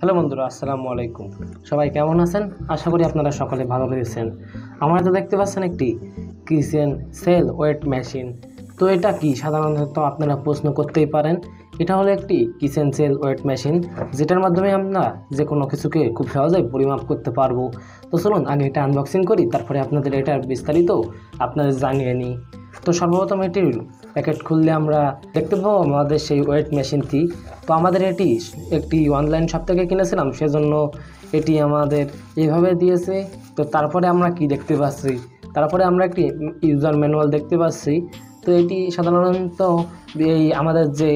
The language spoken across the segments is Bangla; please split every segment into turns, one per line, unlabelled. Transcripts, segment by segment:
হ্যালো বন্ধুরা, আসসালামু আলাইকুম। সবাই কেমন আছেন? আশা করি আপনারা সকলে ভালো রয়েছেন। আমরা তো দেখতে পাচ্ছেন একটি কিচেন সেল ওয়েট মেশিন। তো এটা কি? সাধারণত আপনারা প্রশ্ন করতেই পারেন। এটা হলো একটি কিচেন সেল ওয়েট মেশিন, যেটার মাধ্যমে আমরা যে কোনো কিছুকে খুব সহজেই পরিমাপ করতে পারব। তো চলুন আগে এটা আনবক্সিং করি, তারপরে আপনাদের এটার বিস্তারিত আপনাদের জানিয়ে নিই। তো সর্বপ্রথম এটির প্যাকেট খুললে আমরা দেখতে পাবো আমাদের সেই ওয়েট মেশিনটি। তো আমাদের এটি একটি অনলাইন শপ থেকে কিনেছিলাম, সেজন্য এটি আমাদের এইভাবে দিয়েছে। তো তারপরে আমরা কি দেখতে পাচ্ছি? তারপরে আমরা একটি ইউজার ম্যানুয়াল দেখতে পাচ্ছি। তো এটি সাধারণত এই আমাদের যে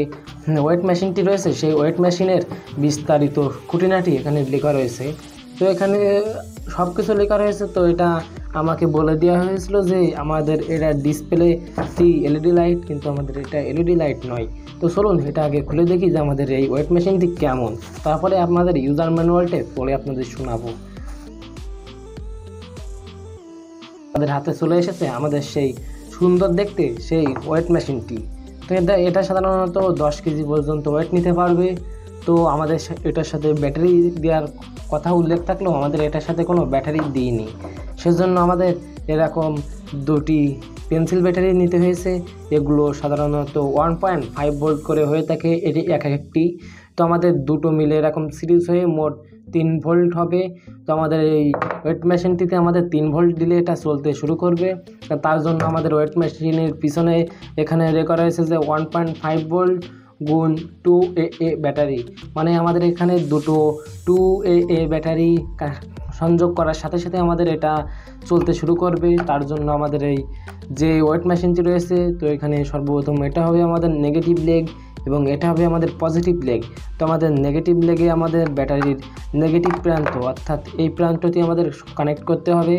ওয়েট মেশিনটি রয়েছে, সেই ওয়েট মেশিনের বিস্তারিত খুঁটিনাটি এখানে লেখা রয়েছে। তো এখানে সব কিছু লেখা রয়েছে, তো এটা আমাকে বলে দেওয়া হয়েছিল যে আমাদের এটা ডিসপ্লে সি এলইডি লাইট, কিন্তু আমাদের এটা এলইডি লাইট নয়। তো চলুন এটা আগে খুলে দেখি যে আমাদের এই ওয়েট মেশিনটি কেমন। তারপরে আপনাদের ইউজার ম্যানুয়ালটা পরে আপনাদের শোনাবো। আমাদের হাতে চলে এসেছে আমাদের সেই সুন্দর দেখতে সেই ওয়েট মেশিনটি তো এটা এটা সাধারণত দশ কেজি পর্যন্ত ওয়েট নিতে পারবে। তো আমাদের এটার সাথে ব্যাটারি দেওয়ার কথা উল্লেখ থাকলেও আমাদের এটার সাথে কোনো ব্যাটারি দিইনি। সেজন্য আমাদের এরকম দুটি পেন্সিল ব্যাটারি নিতে হয়েছে। এগুলো সাধারণত ওয়ান পয়েন্ট ফাইভ ভোল্ট করে হয়ে থাকে, এটি এক একটি। তো আমাদের দুটো মিলে এরকম সিরিজ হয়ে মোট তিন ভোল্ট হবে। তো আমাদের এই ওয়েট মেশিনটিতে আমাদের তিন ভোল্ট দিলে এটা চলতে শুরু করবে। তার জন্য আমাদের ওয়েট মেশিনের পিছনে এখানে রেকর্ড হয়েছে যে ওয়ান পয়েন্ট ফাইভ ভোল্ট গুণ টু এ এ ব্যাটারি। মানে আমাদের এখানে দুটো টু এ এ ব্যাটারি সংযোগ করার সাথে সাথে আমাদের এটা চলতে শুরু করবে। তার জন্য আমাদের এই যে ওয়েট মেশিনটি রয়েছে, তো এখানে সর্বপ্রথম এটা হবে আমাদের নেগেটিভ লেগ এবং এটা হবে আমাদের পজিটিভ লেগ তো আমাদের নেগেটিভ লেগে আমাদের ব্যাটারির নেগেটিভ প্রান্ত, অর্থাৎ এই প্রান্তটি আমাদের কানেক্ট করতে হবে।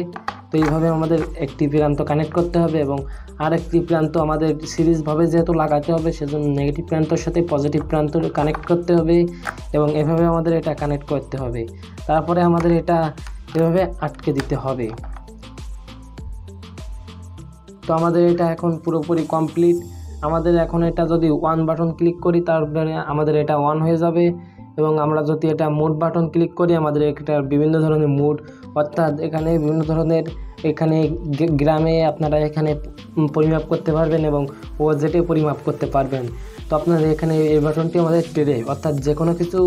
তো এইভাবে আমাদের একটি প্রান্ত কানেক্ট করতে হবে এবং আরেকটি প্রান্ত আমাদের সিরিজভাবে যেহেতু লাগাতে হবে, সেজন্য নেগেটিভ প্রান্তর সাথে পজিটিভ প্রান্ত কানেক্ট করতে হবে এবং এভাবে আমাদের এটা কানেক্ট করতে হবে। তারপরে আমাদের এটা এভাবে আটকে দিতে হবে। তো আমাদের এটা এখন পুরোপুরি কমপ্লিট আমাদের এখন এটা যদি ওয়ান বাটন ক্লিক করি, তারপরে আমাদের এটা অন হয়ে যাবে। এবং আমরা যদি এটা মুড বাটন ক্লিক করি, আমাদের এটা বিভিন্ন ধরনের মুড অর্থাৎ এখানে বিভিন্ন ধরনের এখানে গ্রামে আপনারা এখানে পরিমাপ করতে পারবেন এবং ও জেটে পরিমাপ করতে পারবেন। তো আপনাদের এখানে এই বাটনটি আমাদের টেরে অর্থাৎ যে কোনো কিছু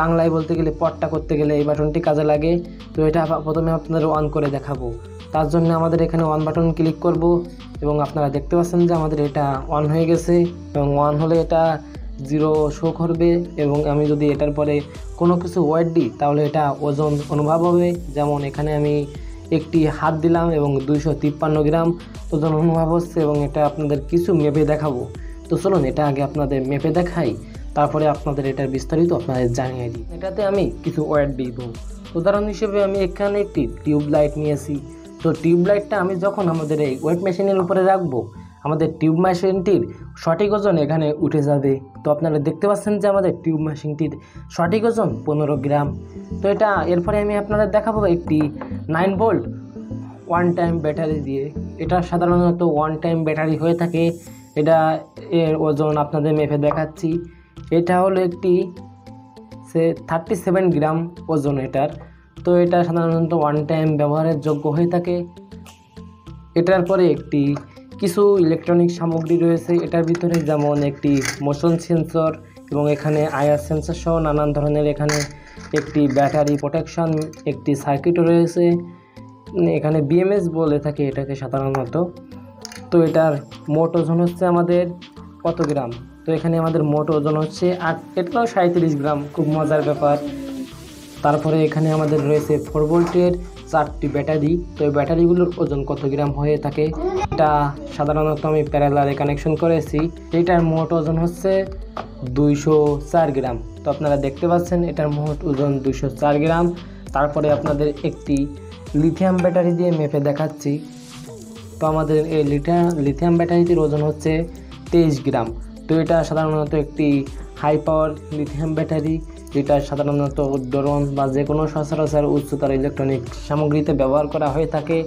বাংলায় বলতে গেলে পটটা করতে গেলে এই বাটনটি কাজে লাগে। তো এটা প্রথমে আপনাদের অন করে দেখাবো। তার জন্য আমাদের এখানে অন বাটন ক্লিক করব এবং আপনারা দেখতে পাচ্ছেন যে আমাদের এটা অন হয়ে গেছে এবং অন হলে এটা জিরো শো করবে এবং আমি যদি এটার পরে কোনো কিছু ওয়েট দিই, তাহলে এটা ওজন অনুভব হবে। যেমন এখানে আমি একটি হাত দিলাম এবং দুইশো তিপ্পান্ন গ্রাম ওজন অনুভব হচ্ছে এবং এটা আপনাদের কিছু মেপে দেখাবো। তো চলুন এটা আগে আপনাদের মেপে দেখাই, তারপরে আপনাদের এটার বিস্তারিত আপনাদের জানিয়ে দিই। এটাতে আমি কিছু ওয়েট দিব। উদাহরণ হিসেবে আমি এখানে একটি টিউব লাইট নিয়েছি। তো টিউব লাইটটা আমি যখন আমাদের এই ওয়েট মেশিনের উপরে রাখব, আমাদের টিউব মেশিনটির সঠিক ওজন এখানে উঠে যাবে। তো আপনারা দেখতে পাচ্ছেন যে আমাদের টিউব মেশিনটির সঠিক ওজন পনেরো গ্রাম। তো এটা এরপরে আমি আপনাদের দেখাবো একটি nine volt one time battery দিয়ে। এটা সাধারণত ওয়ান টাইম ব্যাটারি হয়ে থাকে। এটা এর ওজন আপনাদের মেপে দেখাচ্ছি। এটা হলো একটি সে থার্টি সেভেন গ্রাম ওজন এটার। তো এটা সাধারণত ওয়ান টাইম ব্যবহারের যোগ্য হয়ে থাকে। এটার পরে একটি কিছু ইলেকট্রনিক সামগ্রী রয়েছে। এটার ভিতরে যেমন একটি মোশন সেন্সর এবং এখানে আয়ার সেন্সর সহ নানান ধরনের এখানে একটি ব্যাটারি প্রোটেকশন একটি সার্কিটও রয়েছে। এখানে বিএমএস বলে থাকে এটাকে সাধারণত। তো এটার মোট ওজন হচ্ছে আমাদের কত গ্রাম? তো এখানে আমাদের মোট ওজন হচ্ছে আট, এটাও সাঁত্রিশ গ্রাম। খুব মজার ব্যাপার। তারপরে এখানে আমাদের রয়েছে ফোর ভোল্টের চারটি ব্যাটারি। তো এই ব্যাটারিগুলোর ওজন কত গ্রাম হয়ে থাকে? এটা সাধারণত আমি প্যারালারে কানেকশন করেছি। এটার মোট ওজন হচ্ছে দুইশো চার গ্রাম। তো আপনারা দেখতে পাচ্ছেন, এটার মোট ওজন দুইশো চার গ্রাম। তারপরে আপনাদের একটি লিথিয়াম ব্যাটারি দিয়ে মেপে দেখাচ্ছি। তো আমাদের এই লিথিয়াম লিথিয়াম ব্যাটারিটির ওজন হচ্ছে তেইশ গ্রাম। তো এটা সাধারণত একটি হাই পাওয়ার লিথিয়াম ব্যাটারি। যেটা সাধারণত ড্রোন বা যে কোনো সচরাচর উচ্চতার ইলেকট্রনিক সামগ্রীতে ব্যবহার করা হয়ে থাকে।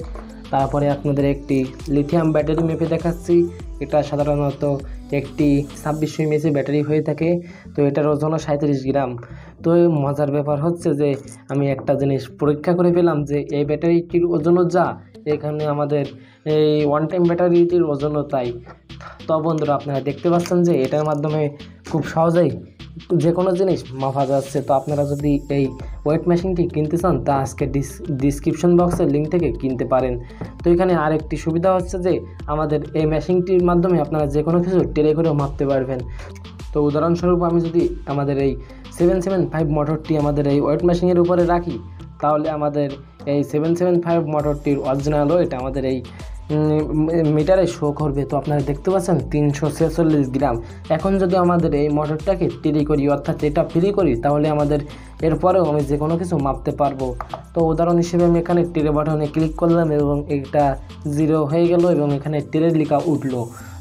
তারপরে আপনাদের একটি লিথিয়াম ব্যাটারি মেপে দেখাচ্ছি। এটা সাধারণত একটি ছাব্বিশশো এমএসি ব্যাটারি হয়ে থাকে। তো এটার ওজনও সাঁত্রিশ গ্রাম। তো মজার ব্যাপার হচ্ছে যে, আমি একটা জিনিস পরীক্ষা করে পেলাম যে, এই ব্যাটারিটির ওজনও যা, এখানে আমাদের এই ওয়ান টাইম ব্যাটারিটির ওজনও তাই। তো বন্ধুরা, আপনারা দেখতে পাচ্ছেন যে, এটার মাধ্যমে খুব সহজেই যে কোনো জিনিস মাপা যাচ্ছে। তো আপনারা যদি এই ওয়েট মেশিনটি কিনতে চান, তা আজকে ডিস ডিসক্রিপশন বক্সের লিঙ্ক থেকে কিনতে পারেন। তো এখানে আরেকটি সুবিধা হচ্ছে যে, আমাদের এই মেশিনটির মাধ্যমে আপনারা যে কোনো কিছু টেরে করেও মাপতে পারবেন। তো উদাহরণস্বরূপ আমি যদি আমাদের এই সেভেন সেভেন ফাইভ মোটরটি আমাদের এই ওয়েট মেশিনের উপরে রাখি, তাহলে আমাদের এই সেভেন সেভেন ফাইভ মোটরটির অরিজিনাল ওয়েট আমাদের এই মিটারে শো করবে। তো আপনারা দেখতে পাচ্ছেন, তিনশো ছেচল্লিশ গ্রাম। এখন যদি আমাদের এই মোটরটাকে টিরি করি, অর্থাৎ এটা ফ্রি করি, তাহলে আমাদের এরপরেও আমি যে কোনো কিছু মাপতে পারব। তো উদাহরণ হিসেবে আমি এখানে টিরে বাটনে ক্লিক করলাম এবং এটা জিরো হয়ে গেল এবং এখানে টিরের লিখা উঠল।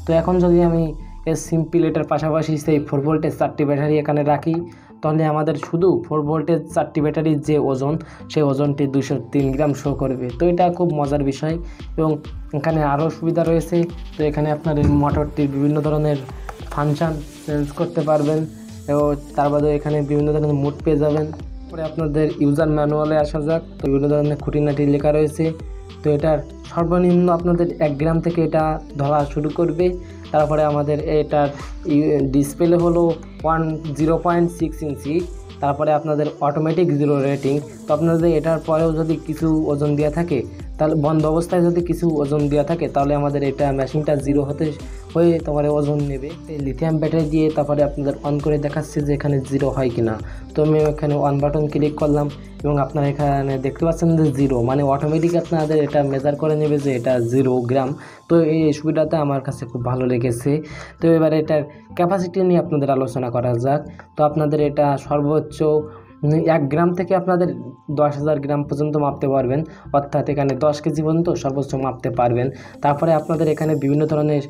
তো এখন যদি আমি এর সিম্পল এটার পাশাপাশি সেই ফোর ভোল্টের চারটি ব্যাটারি এখানে রাখি তাহলে আমাদের শুধু ফোর ভোল্টের চারটি ব্যাটারির যে ওজন, সেই ওজনটি দুশো তিন গ্রাম শো করবে। তো এটা খুব মজার বিষয় এবং এখানে আরও সুবিধা রয়েছে। তো এখানে আপনার এই মোটরটির বিভিন্ন ধরনের ফাংশান চেঞ্জ করতে পারবেন এবং তার বাদে এখানে বিভিন্ন ধরনের মুড পেয়ে যাবেন। পরে আপনাদের ইউজার ম্যানুয়ালে আসা যাক। তো বিভিন্ন ধরনের খুঁটিনাটি লেখা রয়েছে। তো এটার সর্বনিম্ন আপনাদের এক গ্রাম থেকে এটা ধরা শুরু করবে। তারপরে আমাদের এটার ডিসপ্লে হলো one zero point six inch তারপরে আপনাদের অটোমেটিক জিরো রেটিং তো আপনাদের এটার পরেও যদি কিছু ওজন দেওয়া থাকে তাহলে বন্ধ অবস্থায় যদি কিছু ওজন দেওয়া থাকে, তাহলে আমাদের এটা মেশিনটা জিরো হতে হয়ে তারপরে ওজন নেবে। লিথিয়াম ব্যাটারি দিয়ে তারপরে আপনাদের অন করে দেখাচ্ছে যে এখানে জিরো হয় কিনা। তো আমি এখানে অন বাটন ক্লিক করলাম এবং আপনারা এখানে দেখতে পাচ্ছেন যে জিরো মানে অটোমেটিক আপনাদের এটা মেজার করে নেবে যে এটা জিরো গ্রাম তো এই সুবিধাটা আমার কাছে খুব ভালো লেগেছে। তো এবার এটার ক্যাপাসিটি নিয়ে আপনাদের আলোচনা করা যাক। তো আপনাদের এটা সর্বোচ্চ এক গ্রাম থেকে আপনাদের দশ হাজার গ্রাম পর্যন্ত মাপতে পারবেন। অর্থাৎ এখানে দশ কেজি পর্যন্ত সর্বোচ্চ মাপতে পারবেন। তারপরে আপনাদের এখানে বিভিন্ন ধরনের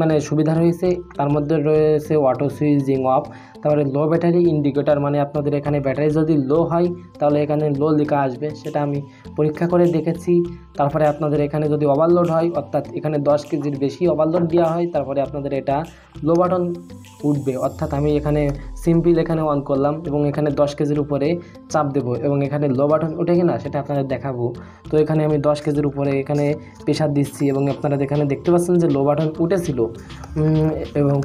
মানে সুবিধা রয়েছে। তার মধ্যে রয়েছে অটো সুইচিং অফ তারপরে লো ব্যাটারি ইন্ডিকেটর মানে আপনাদের এখানে ব্যাটারি যদি লো হয়, তাহলে এখানে লো লেখা আসবে। সেটা আমি পরীক্ষা করে দেখেছি। তারপরে আপনাদের এখানে যদি ওভারলোড হয়, অর্থাৎ এখানে দশ কেজির বেশি ওভারলোড দেওয়া হয়, তারপরে আপনাদের এটা লো বাটন উঠবে। অর্থাৎ আমি এখানে সিম্পল এখানে অন করলাম এবং এখানে দশ কেজির উপরে চাপ দেবো এবং এখানে লো বাটন উঠে কিনা, সেটা আপনাদের দেখাবো। তো এখানে আমি দশ কেজির উপরে এখানে প্রেশার দিচ্ছি এবং আপনারা এখানে দেখতে পাচ্ছেন যে লো বাটন উঠেছিল। এবং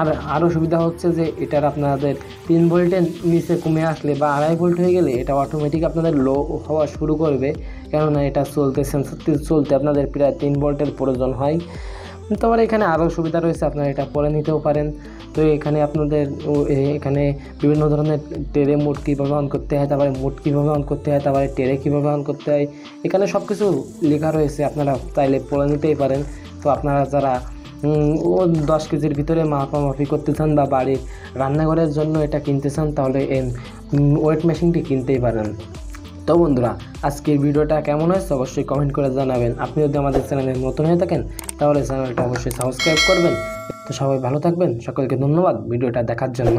আর আরও সুবিধা হচ্ছে যে এটার আপনাদের তিন ভোল্টের নিচে কমে আসলে বা আড়াই ভোল্ট হয়ে গেলে এটা অটোমেটিক আপনাদের লো হওয়া শুরু করবে। কেননা এটা চলতে সেন্সারটি চলতে আপনাদের প্রায় তিন ভোল্টের প্রয়োজন হয়। তারপরে এখানে আরও সুবিধা রয়েছে, আপনারা এটা পরে নিতেও পারেন। তো এখানে আপনাদের এখানে বিভিন্ন ধরনের টেরে মোড কীভাবে অন করতে হয়, তারপরে মোড কীভাবে অন করতে হয়, তারপরে টেরে কীভাবে অন করতে হয়, এখানে সব কিছু লেখা রয়েছে, আপনারা চাইলে পড়ে নিতেই পারেন। তো আপনারা যারা ও দশ কেজির ভিতরে মাপামাপি করতে চান বা বাড়ির রান্নাঘরের জন্য এটা কিনতে চান, তাহলে ওয়েট মেশিনটি কিনতেই পারেন। তো বন্ধুরা, আজকের ভিডিওটা কেমন হয়েছে অবশ্যই কমেন্ট করে জানাবেন। আপনি যদি আমাদের চ্যানেলে নতুন হয়ে থাকেন, তাহলে চ্যানেলটা অবশ্যই সাবস্ক্রাইব করবেন। তো সবাই ভালো থাকবেন, সকলকে ধন্যবাদ ভিডিওটা দেখার জন্য।